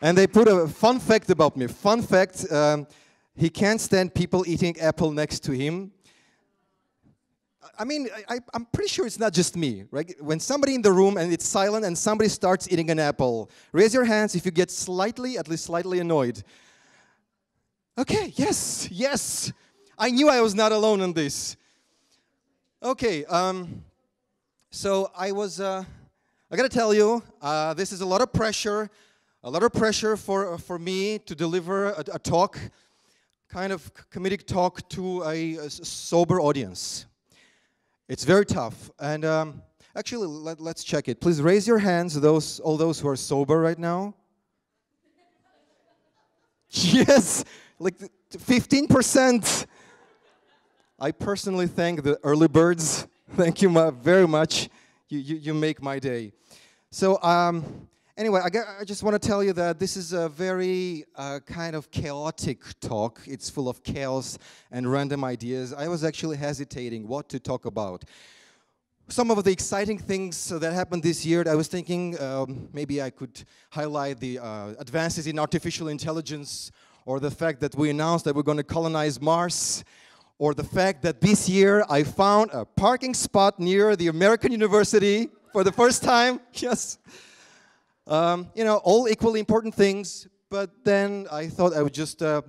And they put a fun fact about me. Fun fact um, he can't stand people eating apple next to him. I mean, I, am pretty sure it's not just me, right? When somebody in the room and it's silent and somebody starts eating an apple, raise your hands if you get slightly, at least slightly annoyed. Okay, yes, yes. I knew I was not alone in this. Okay, um, so I was, uh, I gotta tell you, uh, this is a lot of pressure, a lot of pressure for, for me to deliver a, a talk, kind of comedic talk to a, a sober audience. It's very tough. And um, actually, let, us check it. Please raise your hands, those, all those who are sober right now. yes, like 15%. I personally thank the early birds. Thank you very much. You, you, you make my day. So, um, anyway, I, I, just want to tell you that this is a very uh, kind of chaotic talk. It's full of chaos and random ideas. I was actually hesitating what to talk about. Some of the exciting things that happened this year, I was thinking um, maybe I could highlight the uh, advances in artificial intelligence or the fact that we announced that we're going to colonize Mars or the fact that this year I found a parking spot near the American University for the first time. Yes. Um, you know, all equally important things, but then I thought I would just, uh,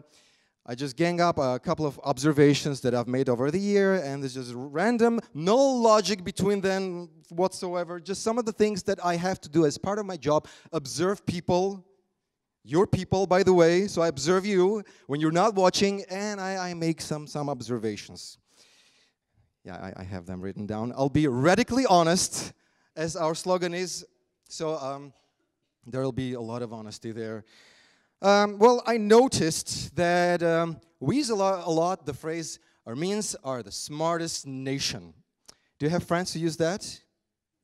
I just gang up a couple of observations that I've made over the year, and it's just random, no logic between them whatsoever, just some of the things that I have to do as part of my job, observe people, your people, by the way, so I observe you when you're not watching, and I, I make some, some observations. Yeah, I, I, have them written down. I'll be radically honest, as our slogan is. So, um, there will be a lot of honesty there. Um, well, I noticed that um, we use a lot, a lot the phrase Armenians are the smartest nation. Do you have friends who use that?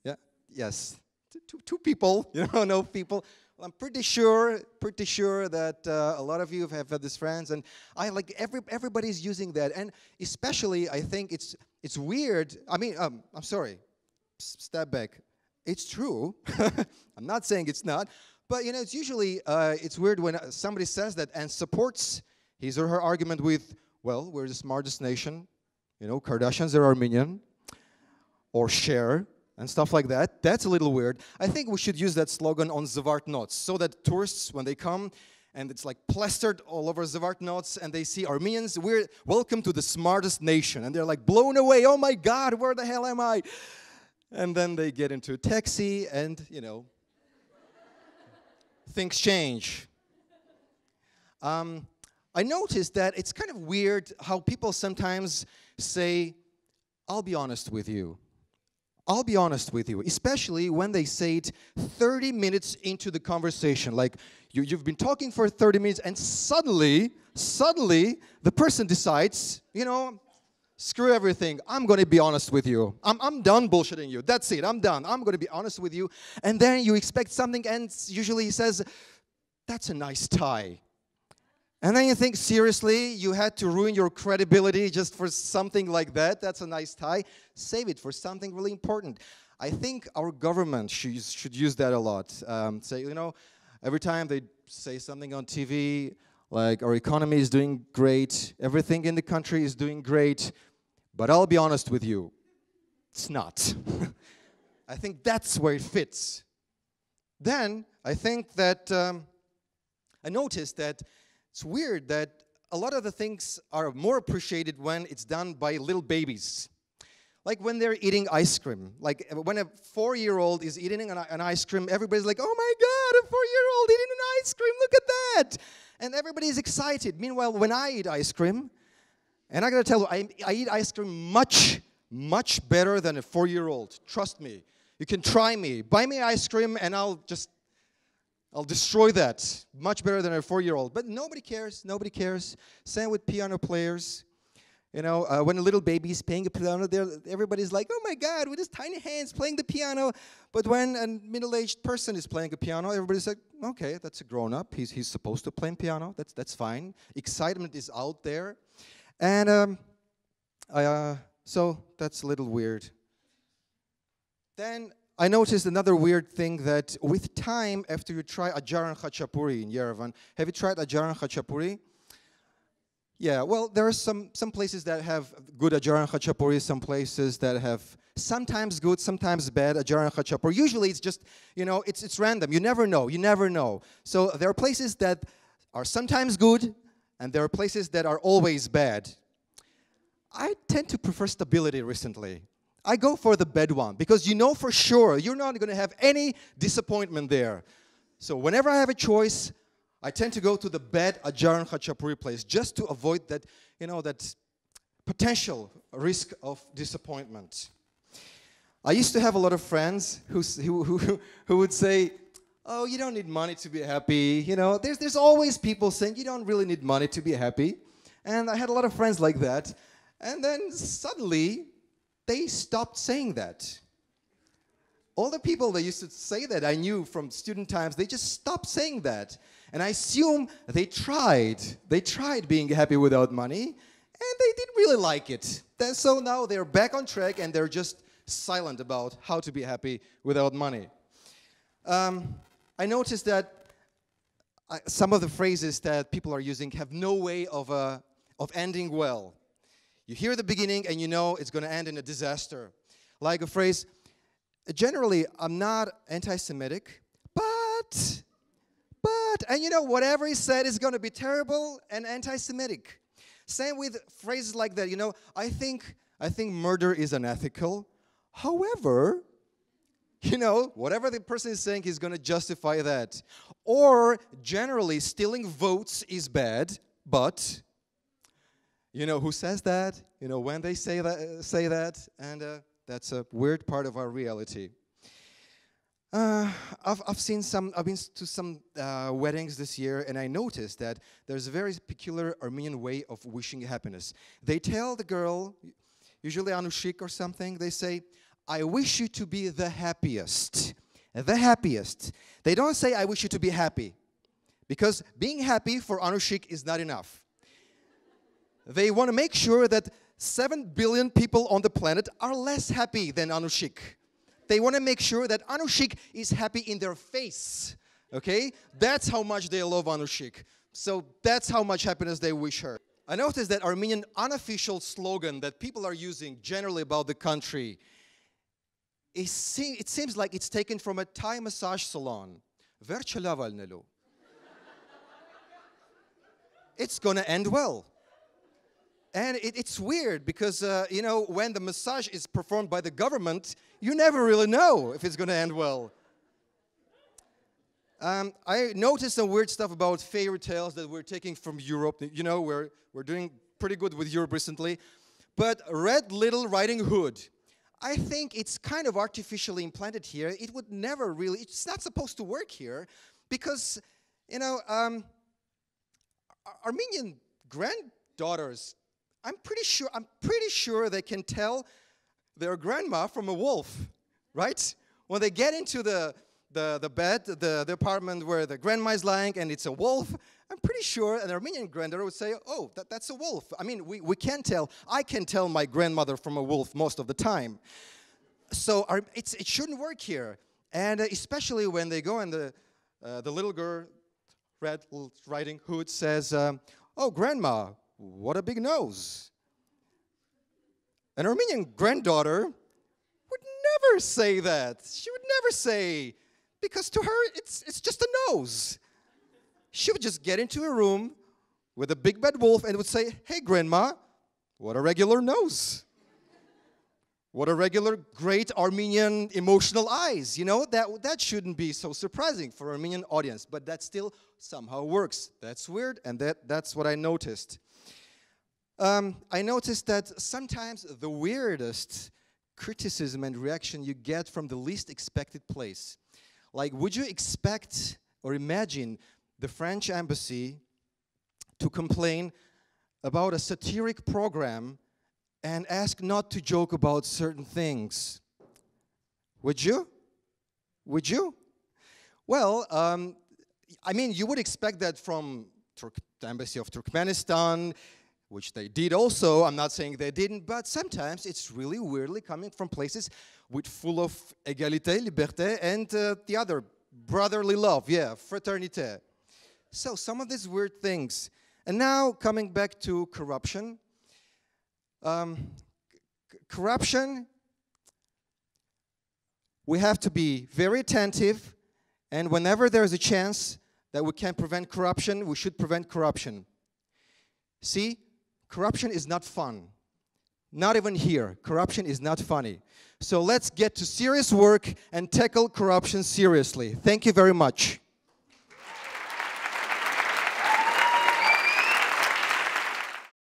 Yeah, yes. Two, two people, you know, no people. Well, I'm pretty sure, pretty sure that uh, a lot of you have had this friends, and I like every everybody's using that, and especially I think it's it's weird. I mean, um, I'm sorry, step back. It's true. I'm not saying it's not, but you know, it's usually uh, it's weird when uh, somebody says that and supports his or her argument with, well, we're the smartest nation. You know, Kardashians are Armenian, or Cher and stuff like that. That's a little weird. I think we should use that slogan on Zvartnots so that tourists, when they come, and it's like plastered all over Zvartnots, and they see Armenians, we're welcome to the smartest nation, and they're like blown away. Oh my God, where the hell am I? And then they get into a taxi, and you know, things change. Um, I noticed that it's kind of weird how people sometimes say, I'll be honest with you. I'll be honest with you, especially when they say it 30 minutes into the conversation. Like you, you've been talking for 30 minutes, and suddenly, suddenly, the person decides, you know, Screw everything. I'm going to be honest with you. I'm, I'm done bullshitting you. That's it. I'm done. I'm going to be honest with you. And then you expect something, and usually he says, That's a nice tie. And then you think, seriously, you had to ruin your credibility just for something like that? That's a nice tie. Save it for something really important. I think our government should, should use that a lot. Um, say, you know, every time they say something on TV, like our economy is doing great, everything in the country is doing great, but I'll be honest with you, it's not. I think that's where it fits. Then I think that um, I noticed that it's weird that a lot of the things are more appreciated when it's done by little babies. Like when they're eating ice cream. Like when a four year old is eating an, an ice cream, everybody's like, oh my God, a four year old eating an ice cream, look at that and everybody is excited. Meanwhile, when I eat ice cream, and I gotta tell you, I, I eat ice cream much, much better than a four year old. Trust me. You can try me. Buy me ice cream, and I'll just, I'll destroy that. Much better than a four year old. But nobody cares. Nobody cares. Same with piano players. You know, uh, when a little baby is playing a piano, there everybody's like, "Oh my God, with his tiny hands playing the piano." But when a middle-aged person is playing a piano, everybody's like, "Okay, that's a grown-up. He's he's supposed to play piano. That's that's fine." Excitement is out there, and um, uh, so that's a little weird. Then I noticed another weird thing that with time, after you try Ajaran Khachapuri in Yerevan, have you tried Ajaran Khachapuri? Yeah, well, there are some, some places that have good Ajaran Khachapuri, some places that have sometimes good, sometimes bad Ajaran Khachapuri. Usually it's just, you know, it's, it's random. You never know. You never know. So there are places that are sometimes good, and there are places that are always bad. I tend to prefer stability recently. I go for the bed one because you know for sure you're not going to have any disappointment there. So whenever I have a choice, I tend to go to the bed Ajaran Khachapuri place just to avoid that, you know, that potential risk of disappointment. I used to have a lot of friends who, who, who, who would say, oh, you don't need money to be happy. You know, there's, there's always people saying you don't really need money to be happy. And I had a lot of friends like that. And then suddenly, they stopped saying that. All the people that used to say that I knew from student times, they just stopped saying that. And I assume they tried. They tried being happy without money, and they didn't really like it. And So now they're back on track and they're just silent about how to be happy without money. Um, I noticed that uh, some of the phrases that people are using have no way of, uh, of ending well. You hear the beginning and you know it's going to end in a disaster. Like a phrase, generally, I'm not anti Semitic, but, and you know, whatever he said is going to be terrible and anti Semitic. Same with phrases like that, you know, I think, I think murder is unethical. However, you know, whatever the person is saying, is going to justify that. Or generally, stealing votes is bad, but you know who says that? You know when they say that, say that, and uh, that's a weird part of our reality. Uh, I've, I've seen some, I've been to some uh, weddings this year, and I noticed that there's a very peculiar Armenian way of wishing happiness. They tell the girl, usually anushik or something, they say, I wish you to be the happiest. The happiest. They don't say, I wish you to be happy. Because being happy for anushik is not enough. They want to make sure that 7 billion people on the planet are less happy than Anushik. They want to make sure that Anushik is happy in their face. Okay? That's how much they love Anushik. So that's how much happiness they wish her. I noticed that Armenian unofficial slogan that people are using generally about the country, it, it seems like it's taken from a Thai massage salon. it's gonna end well. And it, it's weird because, uh, you know, when the massage is performed by the government, you never really know if it's going to end well. Um, I noticed some weird stuff about fairy tales that we're taking from Europe. You know, we're, we're doing pretty good with Europe recently. But Red Little Riding Hood, I think it's kind of artificially implanted here. It would never really, it's not supposed to work here because, you know, um, Armenian granddaughters I'm pretty sure, I'm pretty sure they can tell their grandma from a wolf, right? When they get into the, the, the bed, the, the apartment where the grandma is lying and it's a wolf, I'm pretty sure an Armenian granddaughter would say, oh, that, that's a wolf. I mean, we, we can tell, I can tell my grandmother from a wolf most of the time. So our, it shouldn't work here. And uh, especially when they go and the, uh, the little girl, Red Riding Hood, says, um, oh, grandma, what a big nose. An Armenian granddaughter would never say that. She would never say, because to her, it's, it's just a nose. She would just get into a room with a big bad wolf and would say, Hey, grandma, what a regular nose. What a regular, great Armenian emotional eyes. You know, that, that shouldn't be so surprising for Armenian audience, but that still somehow works. That's weird, and that, that's what I noticed um, I noticed that sometimes the weirdest criticism and reaction you get from the least expected place. Like, would you expect or imagine the French embassy to complain about a satiric program and ask not to joke about certain things? Would you? Would you? Well, um, I mean, you would expect that from Turk the embassy of Turkmenistan, which they did also. I'm not saying they didn't, but sometimes it's really weirdly coming from places with full of égalité, liberté, and uh, the other brotherly love, yeah, fraternité. So some of these weird things. And now coming back to corruption. Um, corruption, we have to be very attentive, and whenever there's a chance that we can prevent corruption, we should prevent corruption. See, corruption is not fun. Not even here. Corruption is not funny. So let's get to serious work and tackle corruption seriously. Thank you very much.